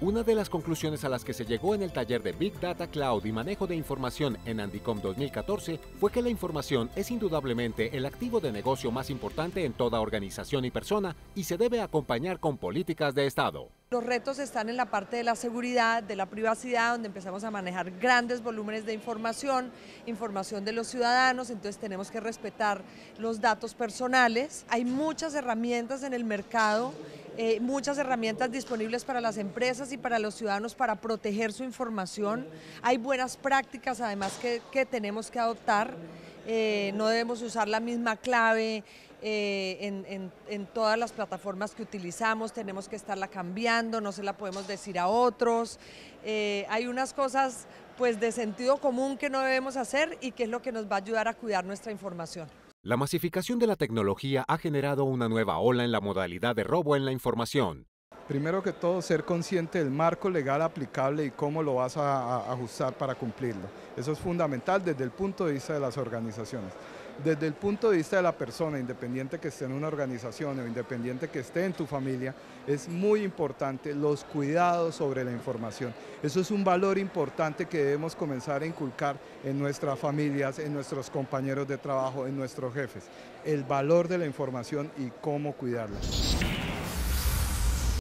Una de las conclusiones a las que se llegó en el taller de Big Data Cloud y manejo de información en Andicom 2014 fue que la información es indudablemente el activo de negocio más importante en toda organización y persona y se debe acompañar con políticas de Estado. Los retos están en la parte de la seguridad, de la privacidad, donde empezamos a manejar grandes volúmenes de información, información de los ciudadanos, entonces tenemos que respetar los datos personales. Hay muchas herramientas en el mercado eh, muchas herramientas disponibles para las empresas y para los ciudadanos para proteger su información. Hay buenas prácticas además que, tenemos que adoptar. Eh, no debemos usar la misma clave eh, en, todas las plataformas que utilizamos, tenemos que estarla cambiando, no se la podemos decir a otros. hay unas cosas pues de sentido común que no debemos hacer y que es lo que nos va a ayudar a cuidar nuestra información. La masificación de la tecnología ha generado una nueva ola en la modalidad de robo en la información. Primero que todo, ser consciente del marco legal aplicable y cómo lo vas a, ajustar para cumplirlo. Eso es fundamental desde el punto de vista de las organizaciones. Desde el punto de vista de la persona, independiente que esté en una organización o independiente que esté en tu familia, es muy importante los cuidados sobre la información. Eso es un valor importante que debemos comenzar a inculcar en nuestras familias, en nuestros compañeros de trabajo, en nuestros jefes. El valor de la información y cómo cuidarla.